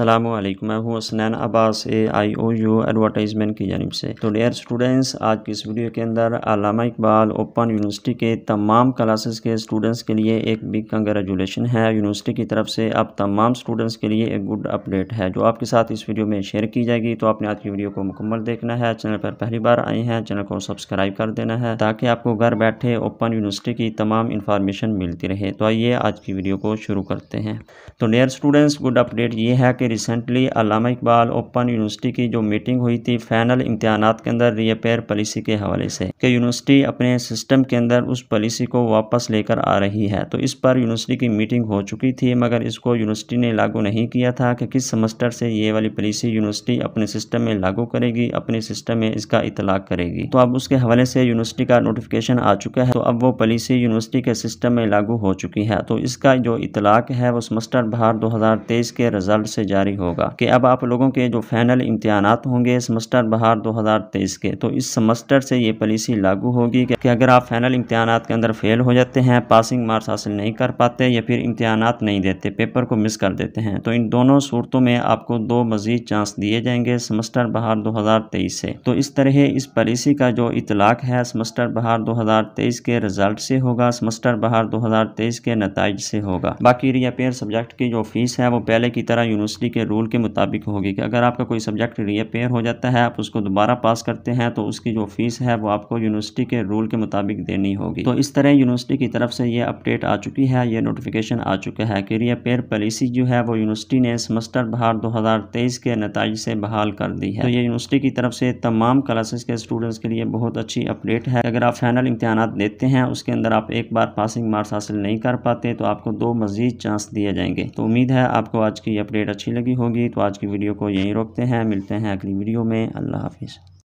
अल्लाम मैं हूँ Asnain Abbas A I O U advertisement की जानब से। तो डेयर स्टूडेंट्स आज की इस वीडियो के अंदर अलामा इकबाल ओपन यूनिवर्सिटी के तमाम क्लासेस के स्टूडेंट्स के लिए एक बिग कंग्रेचुलेशन है। यूनिवर्सिटी की तरफ़ से अब तमाम स्टूडेंट्स के लिए एक गुड अपडेट है, जो आपके साथ इस वीडियो में शेयर की जाएगी। तो आपने आज की वीडियो को मुकम्मल देखना है। चैनल पर पहली बार आए हैं चैनल को सब्सक्राइब कर देना है, ताकि आपको घर बैठे ओपन यूनिवर्सिटी की तमाम इन्फॉर्मेशन मिलती रहे। तो आइए आज की वीडियो को शुरू करते हैं। तो डेयर स्टूडेंट्स गुड अपडेट ये है कि कि recently Allama Iqbal open university की जो मीटिंग हुई थी फाइनल इम्तहान के अंदर रीअपेयर पॉलिसी के हवाले से कि यूनिवर्सिटी अपने सिस्टम के अंदर उस पॉलिसी को वापस लेकर आ रही है। तो इस पर यूनिवर्सिटी की मीटिंग हो चुकी थी, मगर इसको यूनिवर्सिटी ने लागू नहीं किया था कि किस सेमेस्टर से ये वाली पॉलिसी यूनिवर्सिटी अपने सिस्टम में लागू करेगी, अपने सिस्टम में इसका इतलाक करेगी। तो अब उसके हवाले से यूनिवर्सिटी का नोटिफिकेशन आ चुका है तो अब वो पॉलिसी यूनिवर्सिटी के सिस्टम में लागू हो चुकी है। तो इसका जो इतलाक है, वो सेमेस्टर बाहर दो के रिज़ल्ट से जारी होगा कि अब आप लोगों के जो फाइनल इम्तहान होंगे सेमस्टर बहार 2023 के तो इस सेमस्टर से ये पॉलिसी लागू होगी कि अगर आप फाइनल इम्तहान के अंदर फेल हो जाते हैं पासिंग मार्क्स हासिल नहीं कर पाते या फिर इम्तहान नहीं देते पेपर को मिस कर देते हैं तो इन दोनों सूरतों में आपको दो मजीद चांस दिए जाएँगे सेमस्टर बहार दो से। तो इस तरह इस पॉलिसी का जो इतलाक है सेमस्टर बहार दो के रिज़ल्ट से होगा सेमस्टर बहार दो के नतज से होगा। बाकी रीअपेयर सब्जेक्ट की जो फ़ीस है, वो पहले की तरह यूनिवर्सिटी के रूल के मुताबिक होगी कि अगर आपका कोई सब्जेक्ट रीअपेयर हो जाता है, आप उसको दोबारा पास करते हैं तो उसकी जो फ़ीस है, वो आपको यूनिवर्सिटी के रूल के मुताबिक देनी होगी। तो इस तरह यूनिवर्सिटी की तरफ़ से ये अपडेट आ चुकी है, ये नोटिफिकेशन आ चुका है कि रीअपेयर पॉलिसी जो है, वो यूनिवर्सिटी ने सेमस्टर बहार दो हज़ार तेईस के नतज से बहाल कर दी है। तो ये यूनिवर्सिटी की तरफ़ से तमाम क्लासेस के स्टूडेंट्स के लिए बहुत अच्छी अपडेट है। अगर आप फाइनल इम्तहान देते हैं, उसके अंदर आप एक बार पासिंग मार्क्स हासिल नहीं कर पाते तो आपको दो मजीद चांस दिए जाएँगे। तो उम्मीद है आपको आज की अपडेट अच्छी लगी होगी। तो आज की वीडियो को यहीं रोकते हैं। मिलते हैं अगली वीडियो में। अल्लाह हाफिज़।